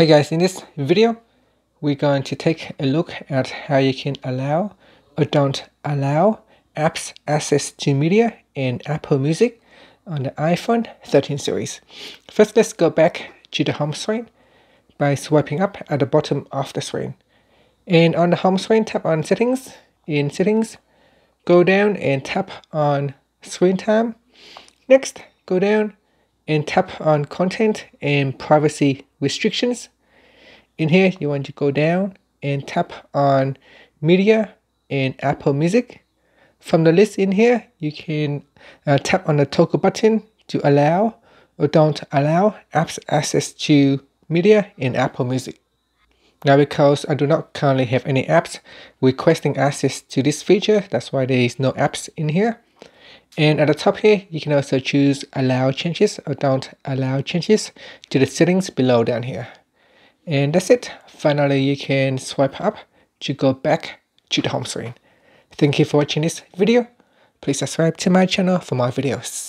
Hey guys, in this video, we're going to take a look at how you can allow or don't allow apps access to media in Apple Music on the iPhone 13 series. First, let's go back to the home screen by swiping up at the bottom of the screen. And on the home screen, tap on settings. In settings, go down and tap on screen time. Next, go down and tap on content and privacy restrictions. In here, you want to go down and tap on media and Apple Music. From the list in here, you can uh, tap on the toggle button to allow or don't allow apps access to media in Apple Music. Now because I do not currently have any apps requesting access to this feature, that's why there is no apps in here. And at the top here, you can also choose allow changes or don't allow changes to the settings below down here. And that's it. Finally, you can swipe up to go back to the home screen. Thank you for watching this video. Please subscribe to my channel for more videos.